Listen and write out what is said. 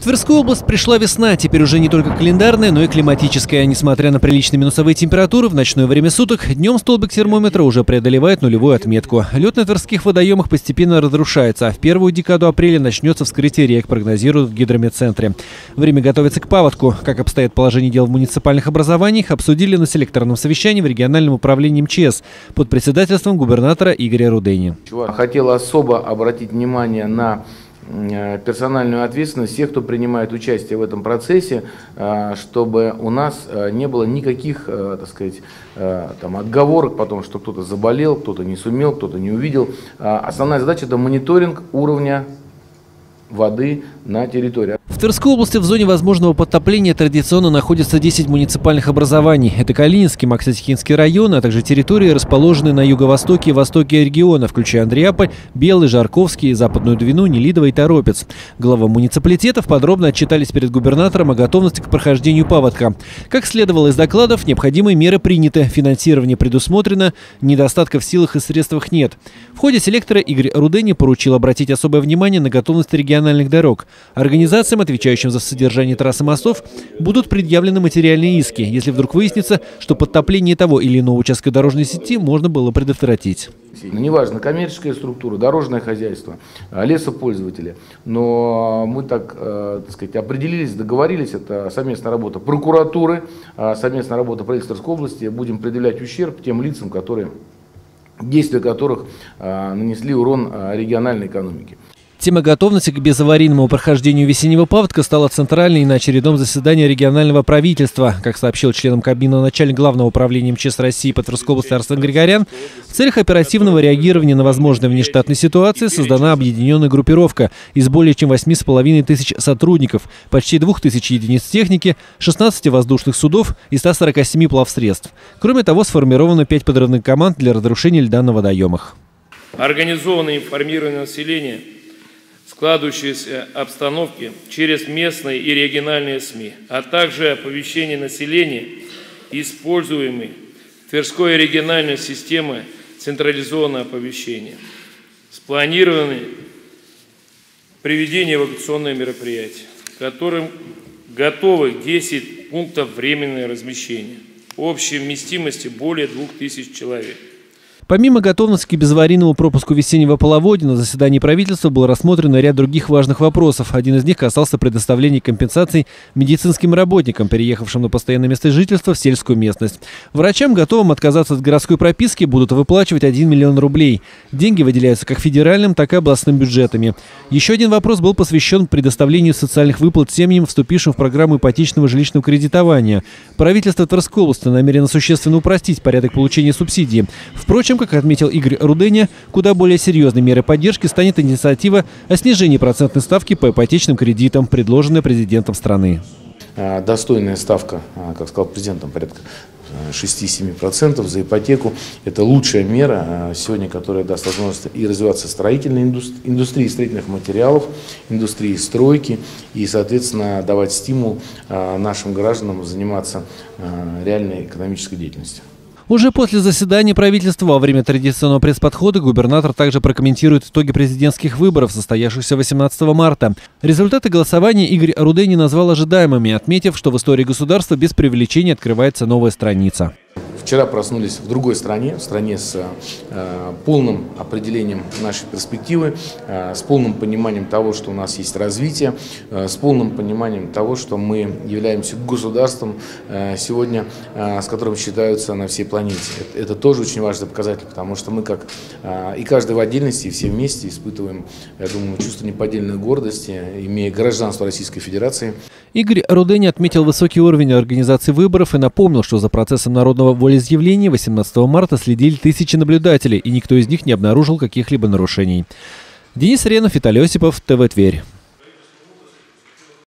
В Тверскую область пришла весна, теперь уже не только календарная, но и климатическая. Несмотря на приличные минусовые температуры, в ночное время суток днем столбик термометра уже преодолевает нулевую отметку. Лед на тверских водоемах постепенно разрушается, а в первую декаду апреля начнется вскрытие рек, прогнозируют в гидрометцентре. Время готовится к паводку. Как обстоит положение дел в муниципальных образованиях, обсудили на селекторном совещании в региональном управлении МЧС под председательством губернатора Игоря Рудени. Хотел особо обратить внимание на персональную ответственность всех, кто принимает участие в этом процессе, э, чтобы у нас э, не было никаких, так сказать, там, отговорок потом, что кто-то заболел, кто-то не сумел, кто-то не увидел. Основная задача – это мониторинг уровня воды на территории. В Тверской области в зоне возможного подтопления традиционно находятся 10 муниципальных образований. Это Калининский, Максатихинский район, а также территории, расположенные на юго-востоке и востоке региона, включая Андреаполь, Белый, Жарковский, Западную Двину, Нелидово и Торопец. Глава муниципалитетов подробно отчитались перед губернатором о готовности к прохождению паводка. Как следовало из докладов, необходимые меры приняты, финансирование предусмотрено, недостатков в силах и средствах нет. В ходе селектора Игорь Рудени поручил обратить особое внимание на готовность региональных дорог. Организациям отвечающим за содержание трассы мостов, будут предъявлены материальные иски, если вдруг выяснится, что подтопление того или иного участка дорожной сети можно было предотвратить. Ну, неважно, коммерческая структура, дорожное хозяйство, а, лесопользователи. Но мы так, э, так сказать, определились, договорились, это совместная работа прокуратуры, а, совместная работа правительства области. Будем предъявлять ущерб тем лицам, которые, действия которых нанесли урон региональной экономике. Тема готовности к безаварийному прохождению весеннего паводка стала центральной на очередном заседании регионального правительства. Как сообщил членам Кабмина начальник Главного управления МЧС России по Тверской области Арсен Григорян, в целях оперативного реагирования на возможные внештатные ситуации создана объединенная группировка из более чем 8,5 тысяч сотрудников, почти 2 тысяч единиц техники, 16 воздушных судов и 147 плавсредств. Кроме того, сформировано 5 подрывных команд для разрушения льда на водоемах. Организованное информирование населения – складывающейся обстановки через местные и региональные СМИ, а также оповещение населения, используемой Тверской региональной системы централизованного оповещения. Спланированы проведение эвакуационных мероприятий, которым готовы 10 пунктов временного размещения. Общей вместимости более 2000 человек. Помимо готовности к безаварийному пропуску весеннего половодья, на заседании правительства был рассмотрен ряд других важных вопросов. Один из них касался предоставления компенсаций медицинским работникам, переехавшим на постоянное место жительства в сельскую местность. Врачам, готовым отказаться от городской прописки, будут выплачивать 1 миллион рублей. Деньги выделяются как федеральным, так и областным бюджетами. Еще один вопрос был посвящен предоставлению социальных выплат семьям, вступившим в программу ипотечного жилищного кредитования. Правительство Тверской области намерено существенно упростить порядок получения субсидий. Впрочем, как отметил Игорь Руденя, куда более серьезной мерой поддержки станет инициатива о снижении процентной ставки по ипотечным кредитам, предложенная президентом страны. А, достойная ставка, а, как сказал президент, порядка 6-7% за ипотеку. Это лучшая мера а, сегодня, которая даст возможность и развиваться строительной индустрии строительных материалов, индустрии стройки и, соответственно, давать стимул нашим гражданам заниматься реальной экономической деятельностью. Уже после заседания правительства во время традиционного пресс-подхода губернатор также прокомментирует итоги президентских выборов, состоявшихся 18 марта. Результаты голосования Игорь Рудени назвал ожидаемыми, отметив, что в истории государства без привлечения открывается новая страница. Вчера проснулись в другой стране, в стране с э, полным определением нашей перспективы, э, с полным пониманием того, что у нас есть развитие, э, с полным пониманием того, что мы являемся государством э, сегодня, э, с которым считаются на всей планете. Это, это тоже очень важный показатель, потому что мы как э, и каждый в отдельности, и все вместе испытываем, я думаю, чувство неподдельной гордости, имея гражданство Российской Федерации. Игорь Рудени отметил высокий уровень организации выборов и напомнил, что за процессом народного волеизъявления 18 марта следили тысячи наблюдателей, и никто из них не обнаружил каких-либо нарушений. Денис Ренов, Виталий Осипов, ТВ Тверь.